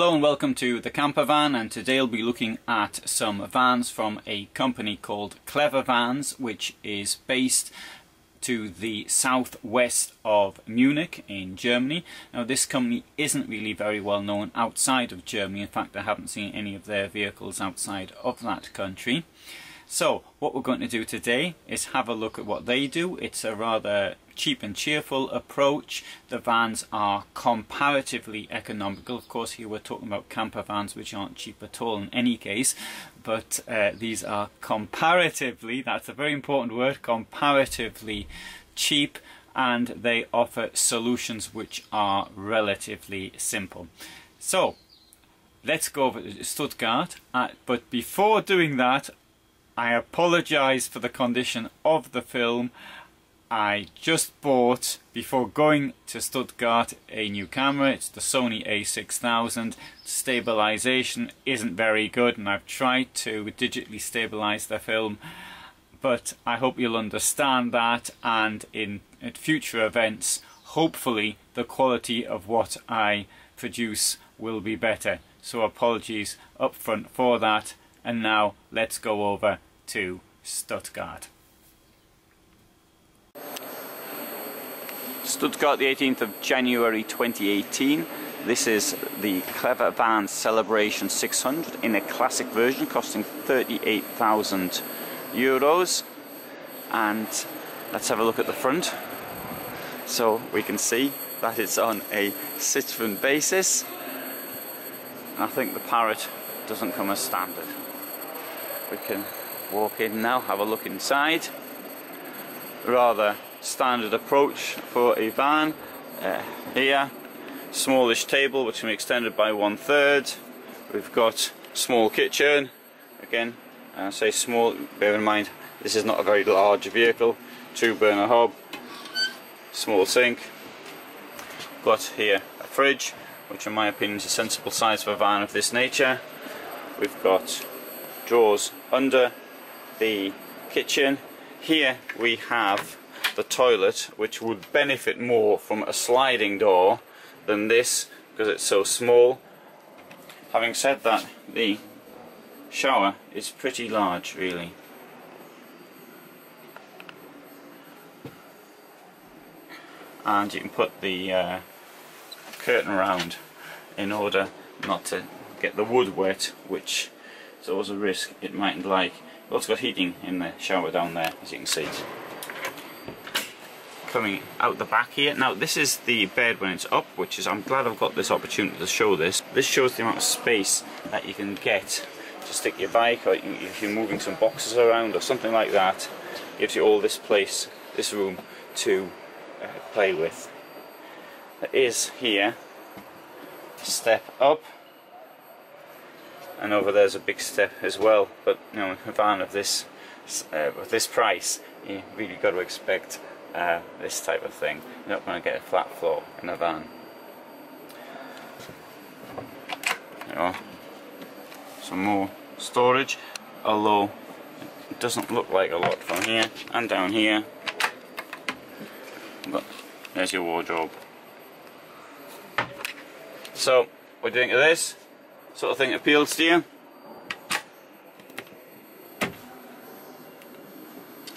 Hello and welcome to the Camper Van and today I'll be looking at some vans from a company called Clever Vans which is based to the southwest of Munich in Germany. Now this company isn't really very well known outside of Germany, in fact I haven't seen any of their vehicles outside of that country. So what we're going to do today is have a look at what they do. It's a rather cheap and cheerful approach. The vans are comparatively economical. Of course here we're talking about camper vans which aren't cheap at all in any case. But uh, these are comparatively, that's a very important word, comparatively cheap and they offer solutions which are relatively simple. So let's go over to Stuttgart. Uh, but before doing that, I apologise for the condition of the film. I just bought, before going to Stuttgart, a new camera. It's the Sony a6000. Stabilisation isn't very good and I've tried to digitally stabilise the film but I hope you'll understand that and in at future events hopefully the quality of what I produce will be better. So apologies up front for that and now let's go over to Stuttgart. Stuttgart the 18th of January 2018 this is the Clever Van Celebration 600 in a classic version costing 38,000 euros. And let's have a look at the front so we can see that it's on a Citroen basis. I think the Parrot doesn't come as standard we can walk in now, have a look inside. Rather standard approach for a van. Uh, here, smallish table which can be extended by one third. We've got small kitchen. Again, I say small, bear in mind this is not a very large vehicle. Two burner hob, small sink. Got here a fridge, which in my opinion is a sensible size for a van of this nature. We've got drawers under the kitchen. Here we have the toilet which would benefit more from a sliding door than this because it's so small. Having said that the shower is pretty large really. And you can put the uh, curtain around in order not to get the wood wet which is always a risk it mightn't like. We've also got heating in the shower down there, as you can see. Coming out the back here. Now this is the bed when it's up, which is, I'm glad I've got this opportunity to show this. This shows the amount of space that you can get to stick your bike, or if you're moving some boxes around or something like that. Gives you all this place, this room to uh, play with. There is here step up and over there's a big step as well. But you know a van of this uh, with this price you really got to expect uh, this type of thing. You're not going to get a flat floor in a van. You know, some more storage. Although it doesn't look like a lot from here and down here. But there's your wardrobe. So what do you think of this sort of thing appeals to you?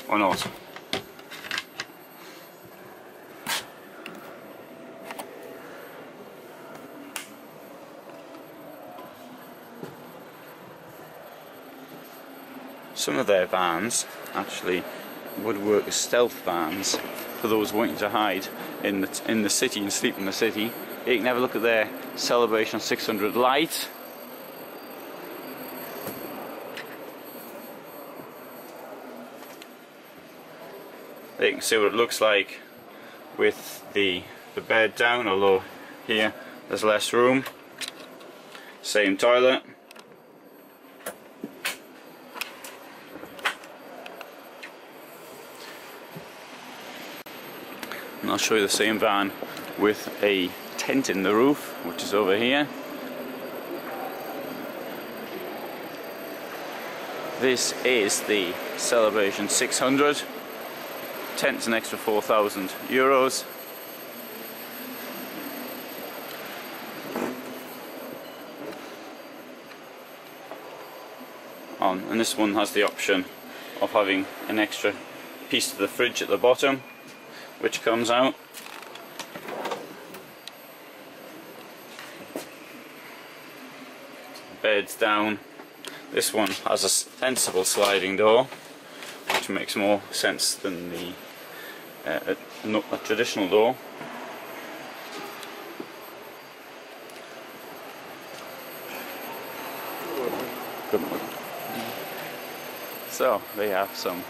Or not? Some of their vans actually would work as stealth vans for those wanting to hide in the, in the city and sleep in the city. You can have a look at their Celebration 600 light you can see what it looks like with the, the bed down, although here there's less room. Same toilet. And I'll show you the same van with a tent in the roof, which is over here. This is the Celebration 600 tent's an extra 4,000 euros. On. And this one has the option of having an extra piece to the fridge at the bottom, which comes out. Bed's down. This one has a sensible sliding door, which makes more sense than the uh, a, a traditional door So they have some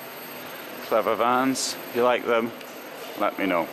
clever vans. If you like them, let me know.